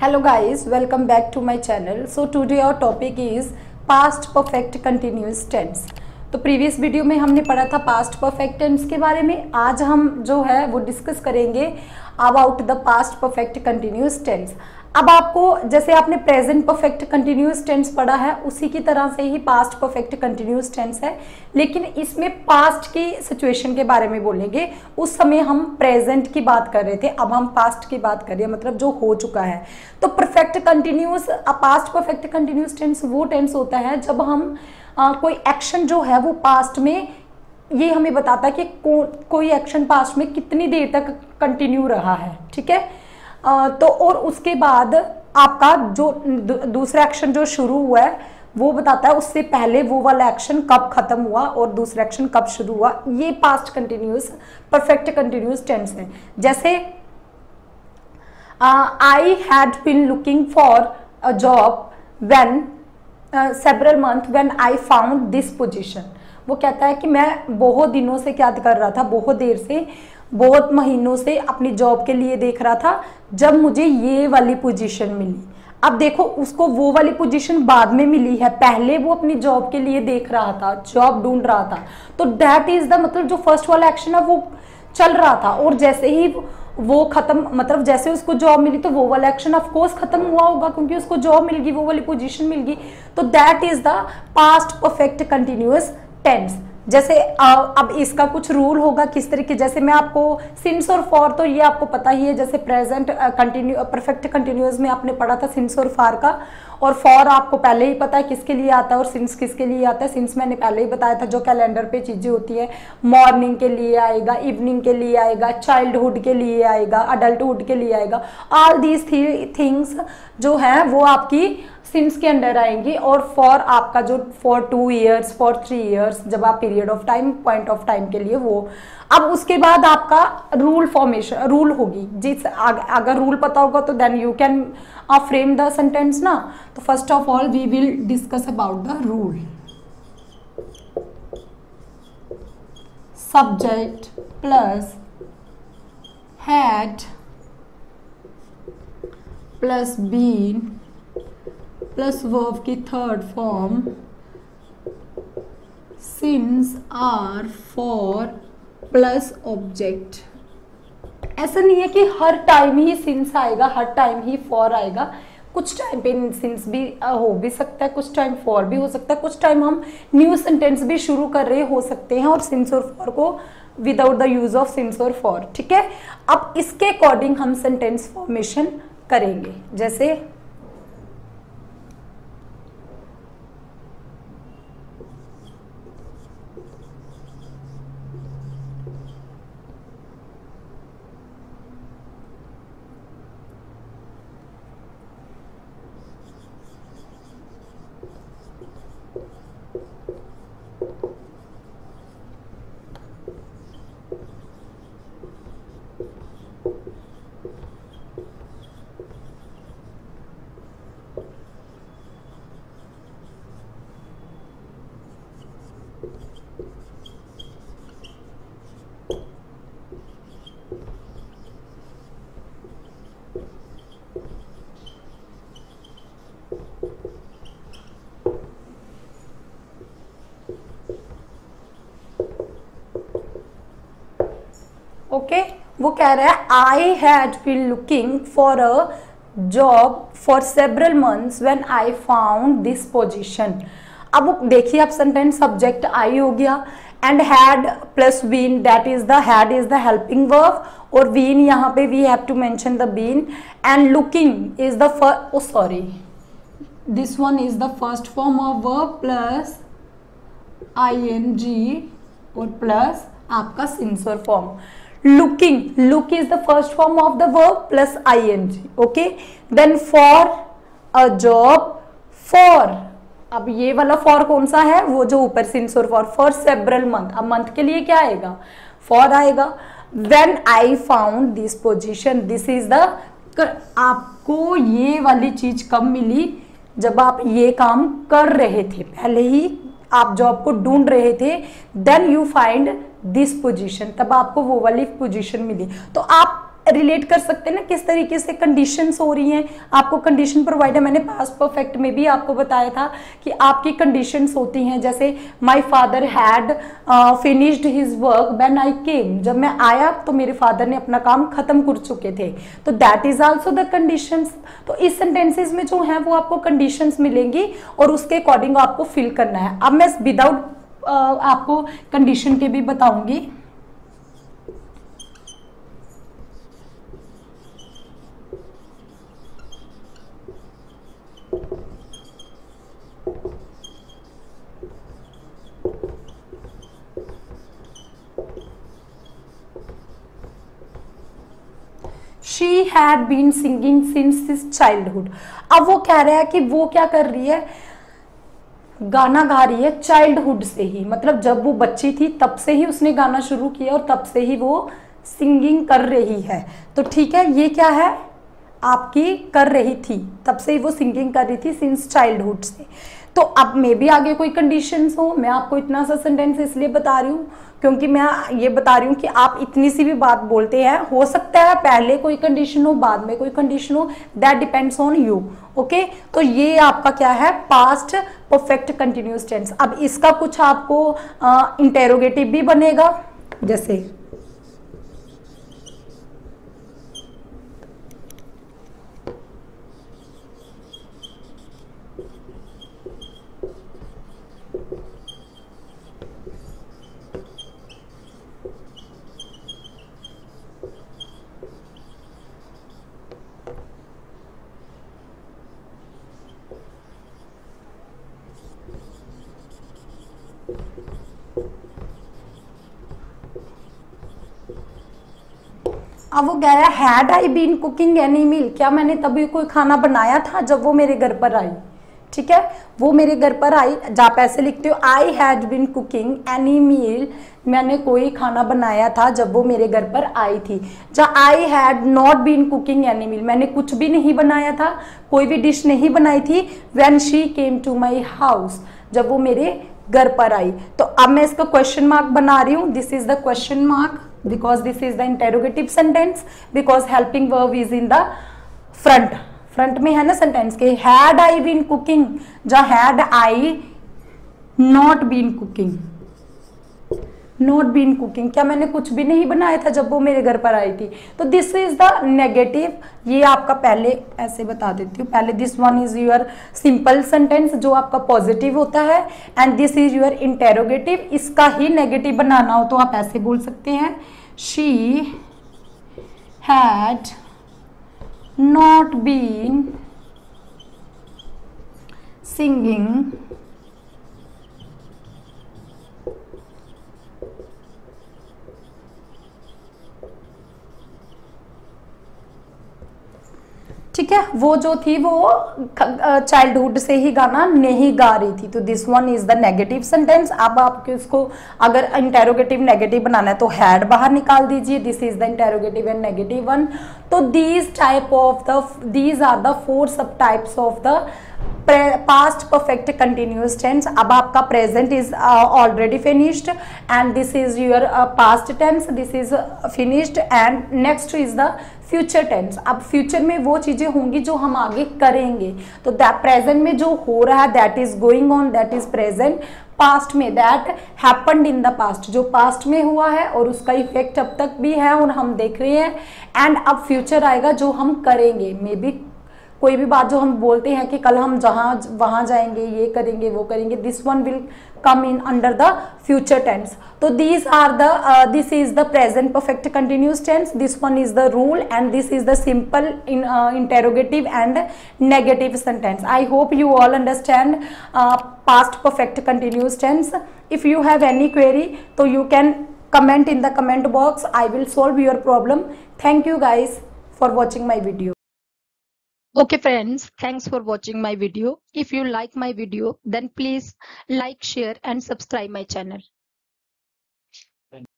Hello guys welcome back to my channel so today our topic is past perfect continuous tense तो previous video में हमने पढ़ा था past perfect tense के बारे में। आज हम जो है, वो डिस्कस करेंगे about the past perfect continuous tense अब आपको जैसे आपने प्रेजेंट परफेक्ट कंटिन्यूस टेंस पढ़ा है उसी की तरह से ही पास्ट परफेक्ट कंटिन्यूस टेंस है। लेकिन इसमें पास्ट की सिचुएशन के बारे में बोलेंगे। उस समय हम प्रेजेंट की बात कर रहे थे अब हम पास्ट की बात कर रहे हैं मतलब जो हो चुका है। तो perfect continuous past perfect continuous tense वो टेंस होता है जब हम आ, कोई एक्शन जो है वो पास्ट में ये हमें बताता है कि को, कोई एक्शन पास्ट में कितनी देर तक कंटिन्यू रहा है ठीक है? तो और उसके बाद आपका जो दूसरा एक्शन जो शुरू हुआ है, वो बताता है उससे पहले वो वाला एक्शन कब खत्म हुआ और दूसरा एक्शन कब शुरू हुआ। ये past continuous perfect continuous tense है। जैसे I had been looking for a job when several month when I found this position वो कहता है कि मैं बहुत दिनों से क्या कर रहा था, बहुत देर से बहुत महीनों से अपनी जॉब के लिए देख रहा था, जब मुझे ये वाली पोजीशन मिली। अब देखो, उसको वो वाली पोजीशन बाद में मिली है। पहले वो अपनी जॉब के लिए देख रहा था जॉब ढूंढ रहा था। तो दैट इज़ द मतलब जो फ़र्स्ट वाला एक्शन है, वो चल रहा था। और जैसे ही वो खत्म मतलब जैसे उसको जॉब मिली तो वो वाला एक्शन ऑफ़ कोर्स खत्म हुआ होगा, क्योंकि उसको जॉब मिल गई, वो वाली पोजीशन मिल गई। तो that is the past perfect continuous tense जैसे अब इसका कुछ रूल होगा किस तरीके, जैसे मैं आपको सिंस और फॉर तो ये आपको पता ही है, जैसे प्रेजेंट कंटिन्यू परफेक्ट कंटिन्यूस में आपने पढ़ा था सिंस और फार का, और फॉर आपको पहले ही पता है किसके लिए आता है और सिंस किसके लिए आता है। सिंस मैंने पहले ही बताया था जो कैलेंडर पे चीज़ें होती है। मॉर्निंग के लिए आएगा इवनिंग के लिए आएगा चाइल्डहुड के लिए आएगा अडल्टहुड के लिए आएगा। ऑल दीज थिंग्स जो है वो आपकी सिंस के अंडर आएँगी और फॉर आपका जो for two years for three years जब आप period of time point of time के लिए वो। अब उसके बाद आपका रूल फॉर्मेशन रूल होगी। जिस अगर रूल पता होगा तो then you can frame the sentence ना। तो first of all we will discuss about the rule subject plus had plus been plus verb की third form since or for plus object ऐसा नहीं है कि हर टाइम ही सिंस आएगा, हर time he for आएगा। कुछ टाइम पे सिंस भी हो भी सकता है, कुछ टाइम फॉर भी हो सकता है। कुछ टाइम हम न्यू सेंटेंस भी शुरू कर रहे हो सकते हैं और सिंस और फॉर को without the use of since और फॉर ठीक है? अब इसके अकॉर्डिंग हम सेंटेंस फॉर्मेशन करेंगे। जैसे ओके? वो कह रहा है I had been looking for a job for several months when I found this position अब देखिए आप सेंटेंस सब्जेक्ट आई हो गया। And had plus been that is the had is the helping verb और बीन यहाँ पे we have to mention the been and looking is the oh sorry this one is the first form of verb plus I N G और plus आपका sincere form looking. Look is the first form of the verb plus ing, okay? Then for a job, for. अब ये वाला for कौन सा है? वो जो ऊपर सिंस और फॉर फॉर सेबरल मंथ अब मंथ के लिए क्या आएगा? फॉर आएगा. When I found this position this is the आपको ये वाली चीज़ कब मिली? जब आप ये काम कर रहे थे. पहले ही आप जॉब को ढूंढ रहे थे then you find this position तब आपको वो वाली पोजिशन मिली। तो आप रिलेट कर सकते हैं ना, किस तरीके से कंडीशंस हो रही हैं। आपको कंडीशन प्रोवाइड है मैंने पास परफेक्ट में भी आपको बताया था कि आपकी कंडीशंस होती हैं। जैसे my father had finished his work when I came जब मैं आया तो मेरे फादर ने अपना काम खत्म कर चुके थे। तो that is also the conditions तो इस सेंटेंसेज में जो है, वो आपको कंडीशंस मिलेंगी और उसके अकॉर्डिंग आपको फिल करना है। अब मैं विदाउट आपको कंडीशन के भी बताऊँगी। She had been singing since his childhood अब वो कह रहा है कि वो क्या कर रही है? गाना गा रही है चाइल्डहुड से ही। मतलब जब वो बच्ची थी, तब से ही उसने गाना शुरू किया और तब से ही वो सिंगिंग कर रही है। तो ठीक है, ये क्या है? आपकी कर रही थी। तब से ही वो सिंगिंग कर रही थी सिंस चाइल्डहुड से। तो अब मे भी आगे कोई कंडीशंस हो, मैं आपको इतना सा सेंटेंस इसलिए बता रही हूँ, क्योंकि मैं ये बता रही हूँ कि आप इतनी सी भी बात बोलते हैं, हो सकता है पहले कोई कंडीशन हो, बाद में कोई कंडीशन हो that depends on you okay तो ये आपका क्या है? पास्ट परफेक्ट कंटिन्यूस टेंस अब इसका कुछ आपको इंटेरोगेटिव भी बनेगा, जैसे अब वो कह रहा है had I been cooking any meal क्या मैंने तभी कोई खाना बनाया था जब वो मेरे घर पर आई? ठीक है? वो मेरे घर पर आई जा पैसे लिखते हो I had been cooking any meal मैंने कोई खाना बनाया था जब वो मेरे घर पर आई थी। जा I had not been cooking any meal मैंने कुछ भी नहीं बनाया था, कोई भी डिश नहीं बनाई थी when she came to my house जब वो मेरे घर पर आई। तो अब मैं इसका क्वेश्चन मार्क बना रही हूँ। This is the question mark because this is the interrogative sentence because helping verb is in the front front में है ना सेंटेंस के हैड आई बीन कुकिंग जो had I not been cooking not been cooking क्या मैंने कुछ भी नहीं बनाया था जब वो मेरे घर पर आई थी? तो दिस इज़ द नेगेटिव ये आपका पहले, ऐसे बता देती हूँ, पहले this one is your simple sentence जो आपका पॉजिटिव होता है and this is your interrogative इसका ही नेगेटिव बनाना हो तो आप ऐसे बोल सकते हैं she had not been singing ठीक है? वो जो थी वो चाइल्डहुड से ही गाना नहीं गा रही थी। तो this one is the negative sentence अब आपके उसको अगर इंटेरोगेटिव नेगेटिव बनाना है तो हैड बाहर निकाल दीजिए। This is the interrogative and negative one तो these type of the these are the four sub types of the past perfect continuous tense अब आपका present is already finished and this is your past tense this is finished and next is the future tense अब future में वो चीज़ें होंगी जो हम आगे करेंगे. तो प्रेजेंट में जो हो रहा है that is going on that is present past में that happened in the past जो पास्ट में हुआ है और उसका इफ़ेक्ट अब तक भी है और हम देख रहे हैं. एंड अब फ्यूचर आएगा जो हम करेंगे. मे बी कोई भी बात जो हम बोलते हैं कि कल हम जहाँ, वहाँ जाएँगे, ये करेंगे, वो करेंगे this one will come in under the future tense तो these are the this is the present perfect continuous tense this one is the rule and this is the simple in interrogative and negative sentence I hope you all understand past perfect continuous tense if you have any query तो you can comment in the comment box. I will solve your problem. Thank you guys for watching my video. Okay friends, thanks for watching my video. If you like my video, then please like, share and subscribe my channel.